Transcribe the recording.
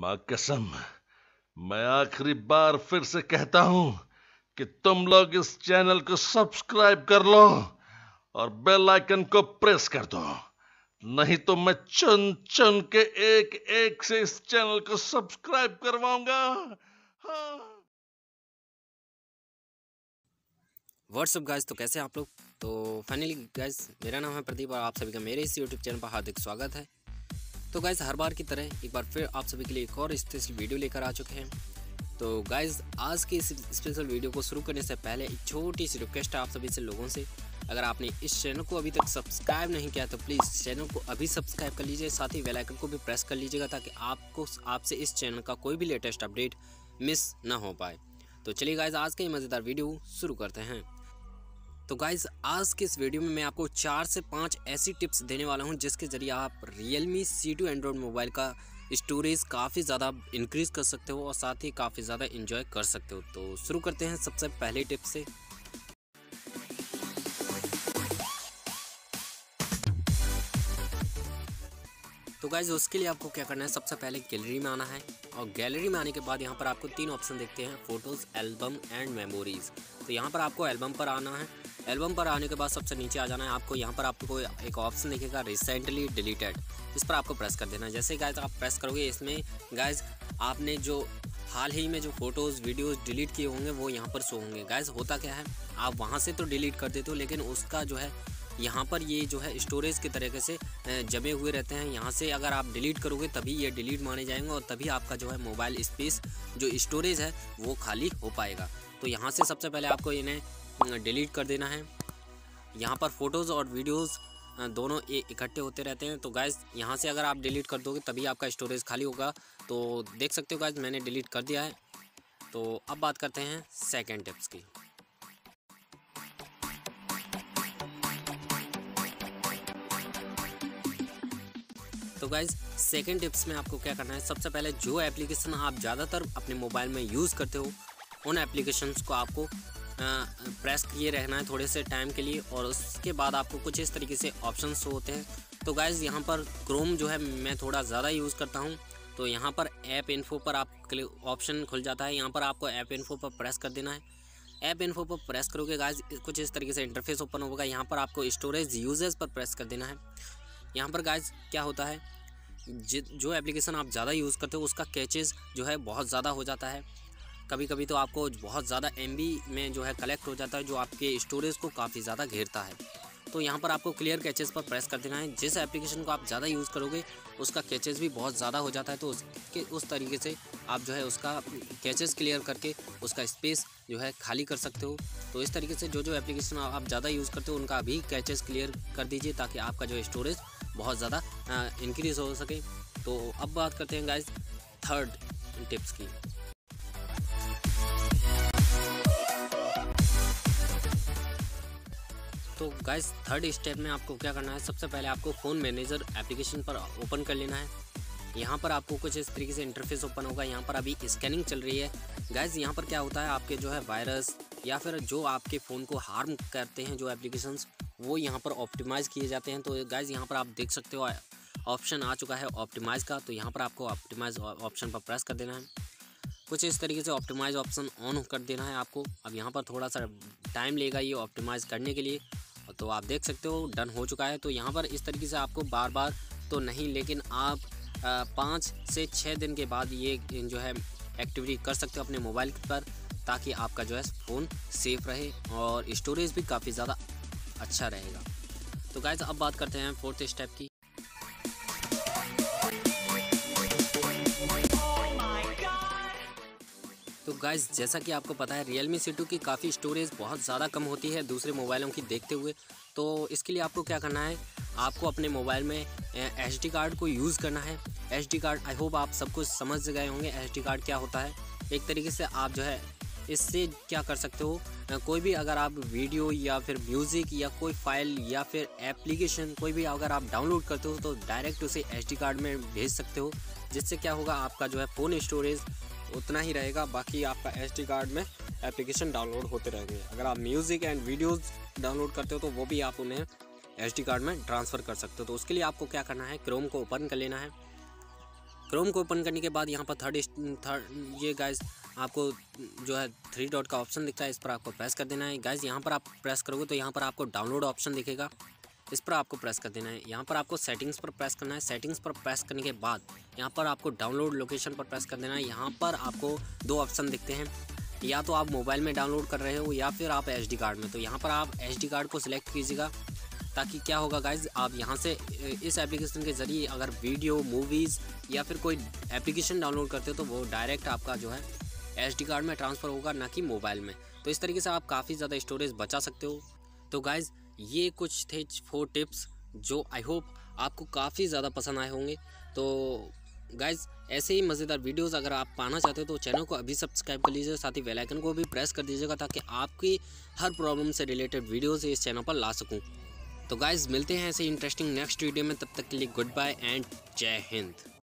माँ कसम, मैं आखिरी बार फिर से कहता हूँ कि तुम लोग इस चैनल को सब्सक्राइब कर लो और बेल आइकन को प्रेस कर दो। नहीं तो मैं चुन चुन के एक एक से इस चैनल को सब्सक्राइब करवाऊँगा। हाँ। व्हाट्सअप गाइस तो कैसे आप लोग? तो फाइनली गाइस मेरा नाम है प्रदीप और आप सभी का मेरे इस यूट्यूब चैनल पर हार्दिक स्वागत है। तो गाइज़ हर बार की तरह एक बार फिर आप सभी के लिए एक और स्पेशल वीडियो लेकर आ चुके हैं। तो गाइज़ आज की इस स्पेशल वीडियो को शुरू करने से पहले एक छोटी सी रिक्वेस्ट है आप सभी से लोगों से। अगर आपने इस चैनल को अभी तक सब्सक्राइब नहीं किया तो प्लीज़ चैनल को अभी सब्सक्राइब कर लीजिए, साथ ही वेलाइकन को भी प्रेस कर लीजिएगा ताकि आपको, आपसे इस चैनल का कोई भी लेटेस्ट अपडेट मिस ना हो पाए। तो चलिए गाइज़ आज का ये मज़ेदार वीडियो शुरू करते हैं। तो गाइज़ आज के इस वीडियो में मैं आपको चार से पाँच ऐसी टिप्स देने वाला हूँ, जिसके ज़रिए आप Realme C two Android mobile का स्टोरेज काफ़ी ज़्यादा इंक्रीज़ कर सकते हो और साथ ही काफ़ी ज़्यादा इंजॉय कर सकते हो। तो शुरू करते हैं सबसे पहले टिप से। तो गाइज़ उसके लिए आपको क्या करना है? सबसे पहले गैलरी में आना है और गैलरी में आने के बाद यहाँ पर आपको तीन ऑप्शन देखते हैं फ़ोटोज़ एल्बम एंड मेमोरीज़ तो यहाँ पर आपको एल्बम पर आना है। एल्बम पर आने के बाद सबसे नीचे आ जाना है आपको। यहाँ पर आपको एक ऑप्शन दिखेगा रिसेंटली डिलीटेड इस पर आपको प्रेस कर देना है। जैसे गाइज़ आप प्रेस करोगे, इसमें गाइज़ आपने जो हाल ही में जो फ़ोटोज़ वीडियोज़ डिलीट किए होंगे, वो यहाँ पर शो होंगे। गाइज़ होता क्या है? आप वहाँ से तो डिलीट कर देते हो, लेकिन उसका जो है यहाँ पर ये जो है स्टोरेज के तरीके से जमे हुए रहते हैं। यहाँ से अगर आप डिलीट करोगे, तभी ये डिलीट माने जाएँगे और तभी आपका जो है मोबाइल स्पेस जो स्टोरेज है, वो खाली हो पाएगा। तो यहाँ से सबसे पहले आपको इन्हें डिलीट कर देना है। यहाँ पर फ़ोटोज़ और वीडियोज़ दोनों इकट्ठे होते रहते हैं। तो गैस यहाँ से अगर आप डिलीट कर दोगे, तभी आपका स्टोरेज खाली होगा। तो देख सकते हो गैस मैंने डिलीट कर दिया है। तो अब बात करते हैं सेकेंड टिप्स की। तो गाइज़ सेकेंड टिप्स में आपको क्या करना है? सबसे पहले जो एप्लीकेशन आप ज़्यादातर अपने मोबाइल में यूज़ करते हो, उन एप्लीकेशन को आपको प्रेस किए रहना है थोड़े से टाइम के लिए और उसके बाद आपको कुछ इस तरीके से ऑप्शन होते हैं। तो गाइज़ यहाँ पर क्रोम जो है मैं थोड़ा ज़्यादा यूज़ करता हूँ। तो यहाँ पर ऐप इन्फो पर आप ऑप्शन खुल जाता है। यहाँ पर आपको ऐप इन्फो पर प्रेस कर देना है। ऐप इन्फो पर प्रेस करोगे गाइज़ कुछ इस तरीके से इंटरफेस ओपन होगा। यहाँ पर आपको स्टोरेज यूजेस पर प्रेस कर देना है। यहाँ पर गाइज़ क्या होता है? जो एप्लीकेशन आप ज़्यादा यूज़ करते हो, उसका कैचेज़ जो है बहुत ज़्यादा हो जाता है। कभी कभी तो आपको बहुत ज़्यादा एमबी में जो है कलेक्ट हो जाता है, जो आपके स्टोरेज को काफ़ी ज़्यादा घेरता है। तो यहाँ पर आपको क्लियर कैचेज़ पर प्रेस कर देना है। जिस एप्लीकेशन को आप ज़्यादा यूज़ करोगे, उसका कैचेज़ भी बहुत ज़्यादा हो जाता है। तो उसके, उस तरीके से आप जो है उसका कैचेज़ क्लियर करके उसका स्पेस जो है खाली कर सकते हो। तो इस तरीके से जो जो एप्लीकेशन आप ज़्यादा यूज़ करते हो, उनका भी कैचेज़ क्लियर कर दीजिए ताकि आपका जो स्टोरेज बहुत ज़्यादा इंक्रीज़ हो सके। तो अब बात करते हैं गाइज़ थर्ड टिप्स की। तो गाइज़ थर्ड स्टेप में आपको क्या करना है? सबसे पहले आपको फ़ोन मैनेजर एप्लीकेशन पर ओपन कर लेना है। यहाँ पर आपको कुछ इस तरीके से इंटरफेस ओपन होगा। यहाँ पर अभी स्कैनिंग चल रही है। गाइज़ यहाँ पर क्या होता है? आपके जो है वायरस या फिर जो आपके फ़ोन को हार्म करते हैं, जो एप्लीकेशंस, वो यहाँ पर ऑप्टिमाइज़ किए जाते हैं। तो गाइज़ यहाँ पर आप देख सकते हो, ऑप्शन आ चुका है ऑप्टिमाइज़ का। तो यहाँ पर आपको ऑप्टिमाइज़ ऑप्शन पर प्रेस कर देना है। कुछ इस तरीके से ऑप्टिमाइज़ ऑप्शन ऑन कर देना है आपको। अब यहाँ पर थोड़ा सा टाइम लेगा ये ऑप्टिमाइज़ करने के लिए। तो आप देख सकते हो, डन हो चुका है। तो यहाँ पर इस तरीके से आपको बार बार तो नहीं, लेकिन आप पाँच से छः दिन के बाद ये, जो है, एक्टिविटी कर सकते हो अपने मोबाइल पर। ताकि आपका जो है फ़ोन सेफ़ रहे और स्टोरेज भी काफ़ी ज़्यादा अच्छा रहेगा। तो गाइज़ अब बात करते हैं फोर्थ स्टेप की। तो गाइज़ जैसा कि आपको पता है रियल मी सी टू की काफ़ी स्टोरेज बहुत ज़्यादा कम होती है दूसरे मोबाइलों की देखते हुए। तो इसके लिए आपको क्या करना है, आपको अपने मोबाइल में एच कार्ड को यूज़ करना है। एच कार्ड आई होप आप सब कुछ समझ गए होंगे एच कार्ड क्या होता है। एक तरीके से आप जो है इससे क्या कर सकते हो? कोई भी अगर आप वीडियो या फिर म्यूज़िक या कोई फ़ाइल या फिर एप्लीकेशन कोई भी अगर आप डाउनलोड करते हो तो डायरेक्ट उसे एच कार्ड में भेज सकते हो। जिससे क्या होगा, आपका जो है फ़ोन स्टोरेज उतना ही रहेगा, बाकी आपका एस कार्ड में एप्लीकेशन डाउनलोड होते रहेंगे। अगर आप म्यूज़िक एंड वीडियोज़ डाउनलोड करते हो तो वो भी आप उन्हें एस कार्ड में ट्रांसफ़र कर सकते हो। तो उसके लिए आपको क्या करना है, क्रोम को ओपन कर लेना है। क्रोम को ओपन करने के बाद यहाँ पर थर्ड थर्ड, ये गाइज़ आपको जो है थ्री डॉट का ऑप्शन दिखता है, इस पर आपको प्रेस कर देना है। गाइज़ यहाँ पर आप प्रेस करोगे तो यहाँ पर आपको डाउनलोड ऑप्शन दिखेगा। इस पर आपको प्रेस कर देना है। यहाँ पर आपको सेटिंग्स पर प्रेस करना है। सेटिंग्स पर प्रेस करने के बाद यहाँ पर आपको डाउनलोड लोकेशन पर प्रेस कर देना है। यहाँ पर आपको दो ऑप्शन दिखते हैं। या तो आप मोबाइल में डाउनलोड कर रहे हो या फिर आप एच कार्ड में। तो यहाँ पर आप एच कार्ड को सिलेक्ट कीजिएगा ताकि क्या होगा गाइज़ आप यहाँ से इस एप्लीकेशन के ज़रिए अगर वीडियो मूवीज़ या फिर कोई एप्लीकेशन डाउनलोड करते हो तो वो डायरेक्ट आपका जो है एच कार्ड में ट्रांसफ़र होगा, ना कि मोबाइल में। तो इस तरीके से आप काफ़ी ज़्यादा स्टोरेज बचा सकते हो। तो गाइज़ ये कुछ थे फोर टिप्स जो आई होप आपको काफ़ी ज़्यादा पसंद आए होंगे। तो गाइज़ ऐसे ही मज़ेदार वीडियोस अगर आप पाना चाहते हो तो चैनल को अभी सब्सक्राइब कर लीजिए साथ ही बेल आइकन को भी प्रेस कर दीजिएगा, ताकि आपकी हर प्रॉब्लम से रिलेटेड वीडियोस इस चैनल पर ला सकूँ। तो गाइज़ मिलते हैं ऐसे इंटरेस्टिंग नेक्स्ट वीडियो में, तब तक के लिए गुड बाय एंड जय हिंद।